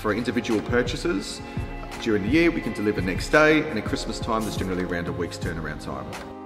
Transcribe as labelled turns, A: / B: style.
A: for individual purchases during the year, we can deliver next day, and at Christmas time, there's generally around a week's turnaround time.